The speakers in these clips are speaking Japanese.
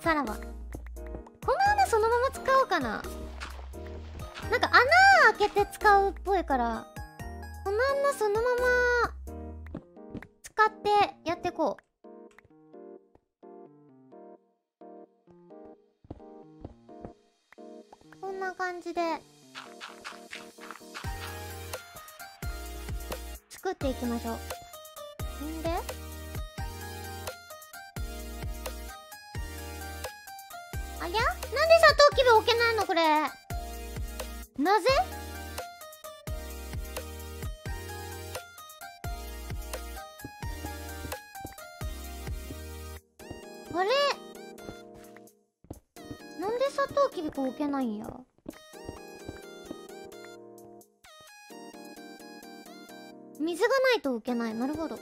さらば。この穴そのまま使おうかな。なんか穴開けて使うっぽいからこの穴そのまま使ってやってこう。こんな感じで作っていきましょう。んで？でサトウキビ置けないのこれ？なぜ？あれ？なんでサトウキビこう置けないんや？水がないと置けない。なるほど。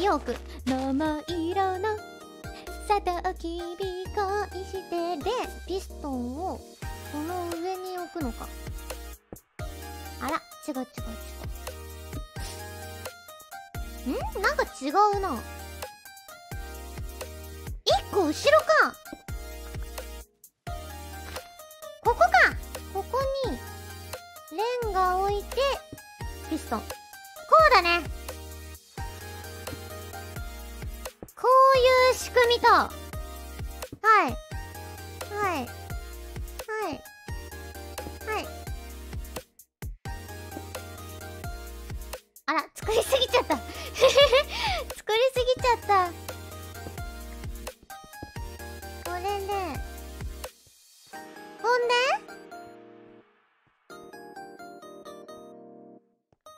サトウキビを置く生色のサトウキビ恋してでピストンをこの上に置くのかあら違う違う違うんなんか違うな一個後ろかここかここにレンガ置いてピストンこうだね仕組みと。はい。はい。はい。はい。あら作りすぎちゃった。作りすぎちゃった。これでほんで？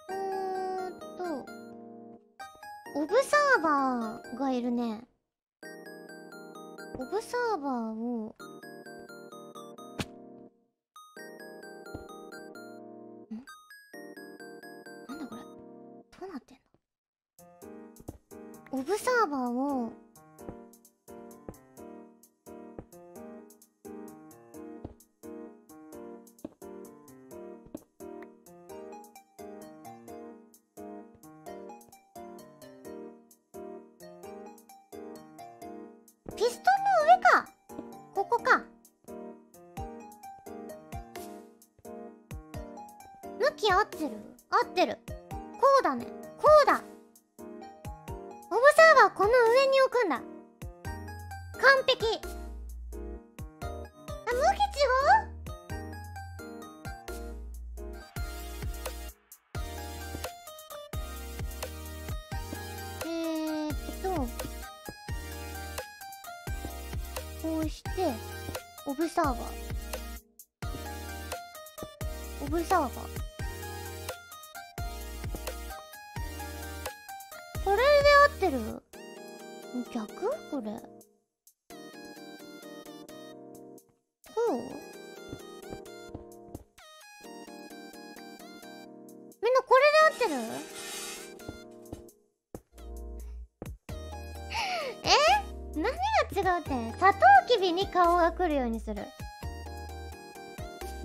うーんと。オブサーバーがいるね。オブサーバーを。ん？なんだこれ？どうなってんの？オブサーバーを。ピストンの上かこか。向き合ってる？合ってる。こうだね。こうだ。オブサーバーこの上に置くんだ。完璧。オブサーバー。オブサーバー。これで合ってる？逆？これ。違うって。サトウキビに顔が来るようにする。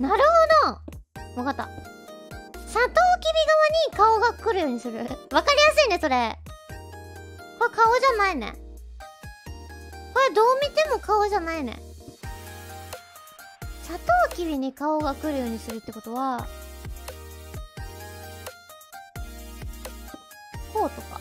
なるほど。わかった。サトウキビ側に顔が来るようにする。わかりやすいねそれ。これ顔じゃないね。これどう見ても顔じゃないね。サトウキビに顔が来るようにするってことはこうとか。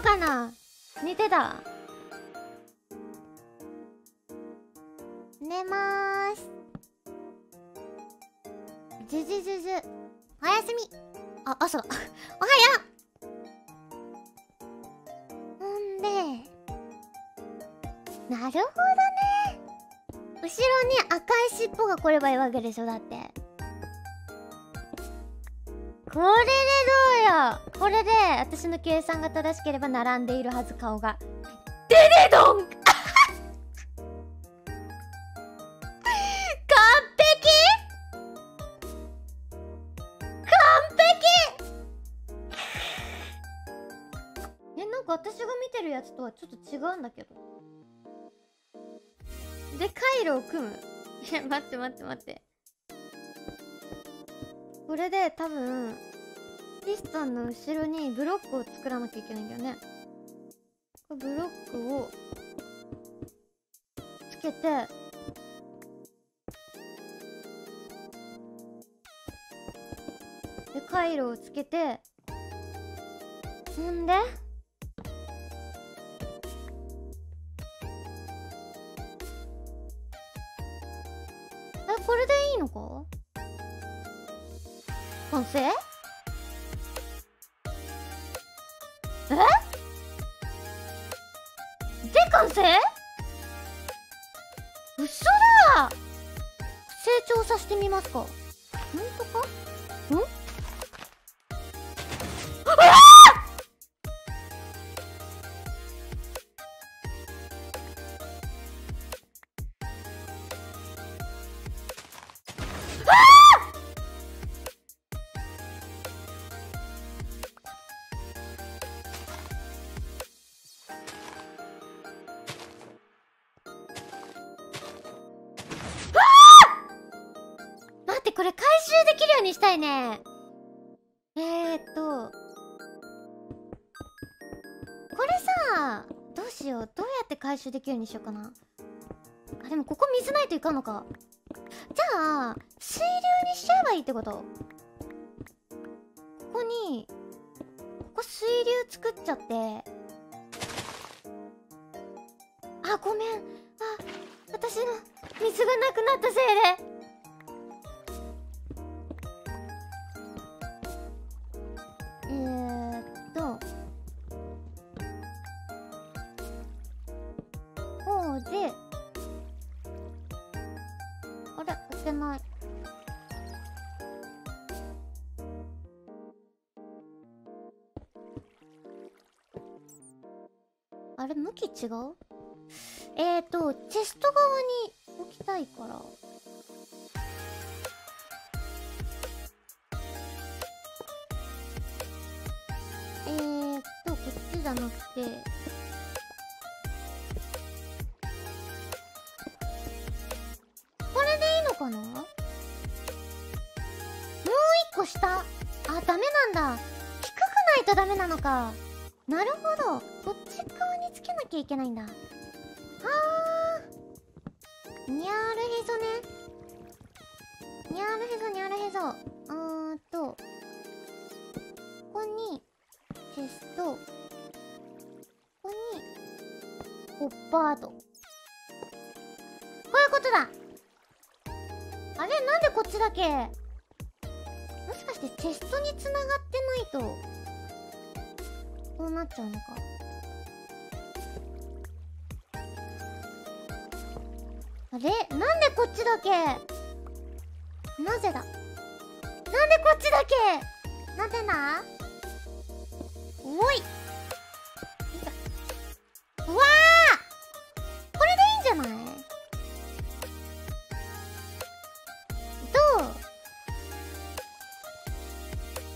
うかな？似てた？寝まーす。じゅじゅじゅじゅ。おやすみ。あ朝だ おはよう。ほんでなるほどね。後ろに赤い尻尾が来ればいいわけでしょだって。これでどうよ。これで私の計算が正しければ並んでいるはず顔が。デデドン！完璧！完璧！えなんか私が見てるやつとはちょっと違うんだけど。で回路を組む。い や待って待って待って。これで多分ピストンの後ろにブロックを作らなきゃいけないんだよね。ブロックをつけてで回路をつけてんでえこれでいいのか？完成？え？で完成嘘だ！成長させてみますか。本当か？ってこれ回収できるようにしたいね。えー、っと。これさどうしよう。どうやって回収できるようにしようかな。あでもここ水ないといかんのか。じゃあ水流にしちゃえばいいってこと。ここにここ水流作っちゃって。あごめん。あ私の水がなくなったせいで。違う？えー、とチェスト側に置きたいから。えー、とこっちじゃなくて。これでいいのかな？もう一個下？あダメなんだ。低くないとダメなのか。なるほきゃいけないんだ。はー。にゃるへそね。にゃるへそにゃるへそ。うんと。ここにチェスト。ここにホッパーと。こういうことだ。あれなんでこっちだけ？もしかしてチェストにつながってないと。こうなっちゃうのか。れなんでこっちだけ？なぜだ？なんでこっちだけ？なぜな？おい。わーこれでいいんじゃない？どう？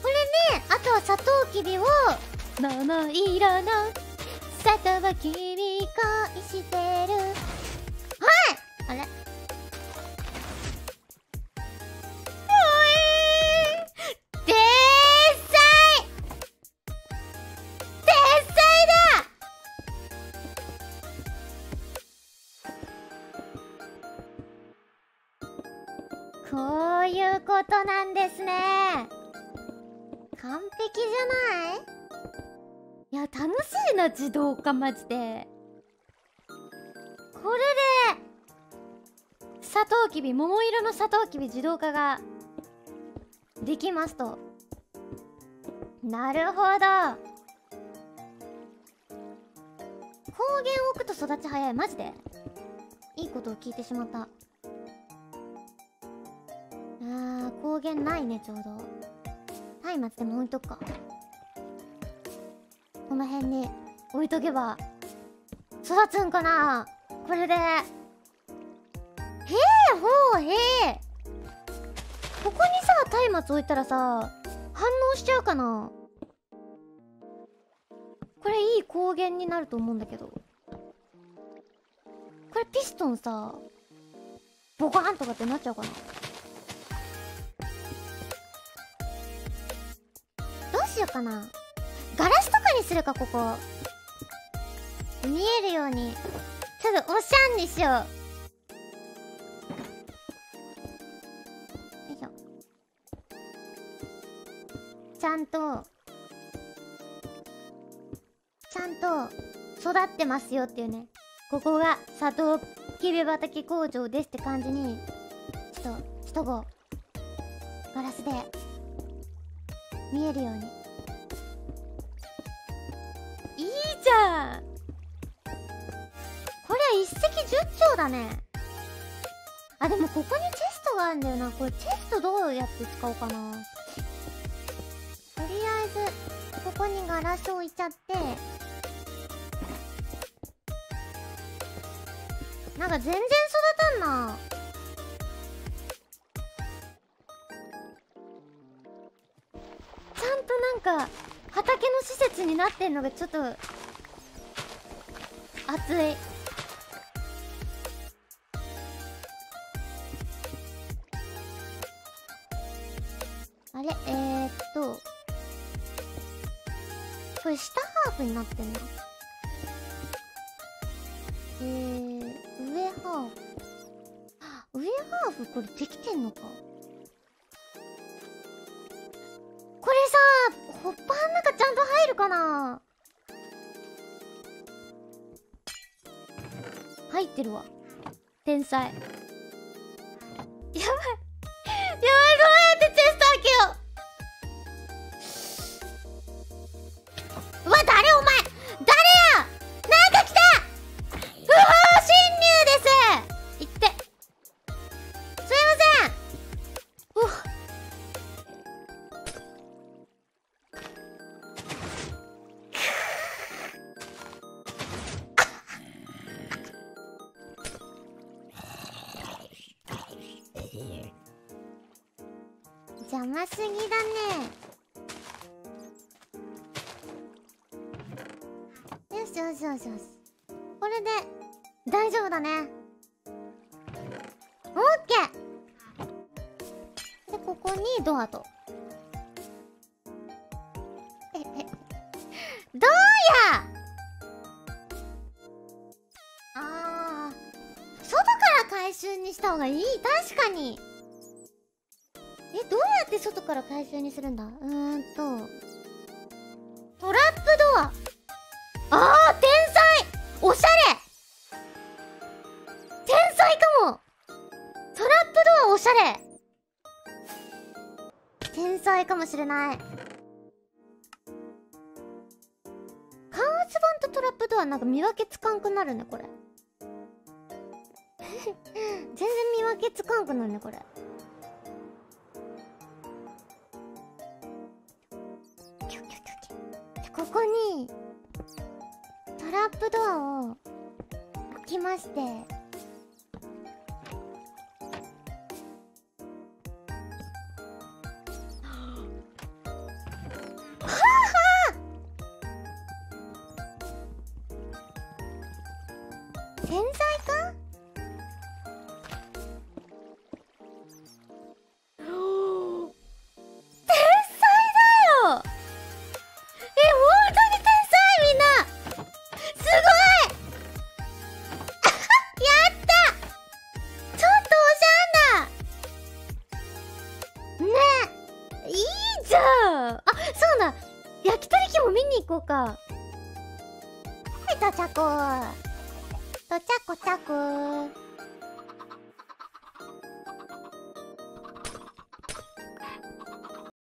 これねあとはサトウキビを桃色のサトウキビ恋してる。あれ？おい天才天才だ！こういうことなんですね。完璧じゃない？いや楽しいな自動化マジで。これでサトウキビ桃色のサトウキビ自動化ができますと。なるほど。光源を置くと育ち早い。マジで？いいことを聞いてしまった。あー光源ないねちょうど。松明でも置いとくか。この辺に置いとけば育つんかな？これで。ほうへえここにさ松明置いたらさ反応しちゃうかな。これいい光源になると思うんだけど。これピストンさボカーンとかってなっちゃうかな。どうしようかな。ガラスとかにするかここ。見えるように。ちょっとおしゃんにしよう。ゃんとちゃんと育ってますよっていうね。ここが砂糖きび畑工場ですって感じにちょっとしとこうガラスで見えるように。いいじゃん！これ一石十鳥だね。あでもここにチェストがあるんだよな。これチェストどうやって使おうかな。ここにガラス置いちゃってなんか全然育たんな。ちゃんとなんか畑の施設になってんのがちょっと熱い。れ下ハーフになってんの？えー、上ハーフ。上ハーフこれできてんのか。これさホッパーの中ちゃんと入るかな？入ってるわ。天才。すぎだね。よしよしよしよし。これで大丈夫だね。オッケー。でここにドアと。ええ。どうや！あー。外から回収にした方がいい？確かに。えどうやって外から回収にするんだ？うーんと。トラップドア。あー天才。おしゃれ。天才かも。トラップドアおしゃれ。天才かもしれない。感圧板とトラップドアなんか見分けつかんくなるねこれ。全然見分けつかんくなるねこれ。ここにトラップドアを置きまして。